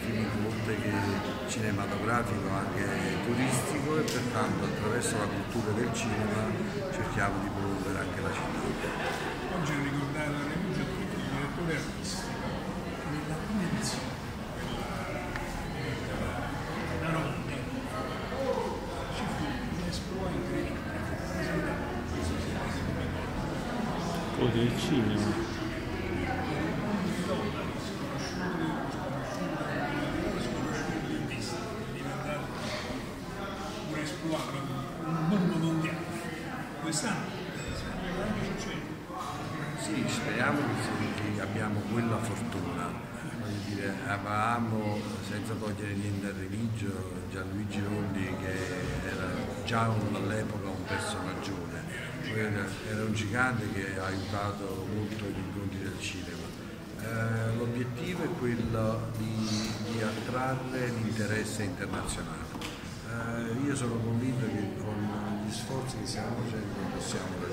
film oltre che cinematografico anche turistico e pertanto attraverso la cultura del cinema cerchiamo di promuovere anche la città. Oggi è ricordare la rinuncia a tutti i direttori artistici. Nella prima edizione, quella da Rondi, ci fu un esploit incredibile. Cose del cinema. Esploit, un mondo mondiale. Quest'anno. Sì, speriamo che, abbiamo quella fortuna. Dire, avevamo, senza togliere niente al religio, Gianluigi Rolli che era già all'epoca un personaggione, era, era un gigante che ha aiutato molto gli incontri del cinema. Eh, l'obiettivo è quello di, di attrarre l'interesse internazionale. Sono convinto che con gli sforzi che stiamo facendo possiamo.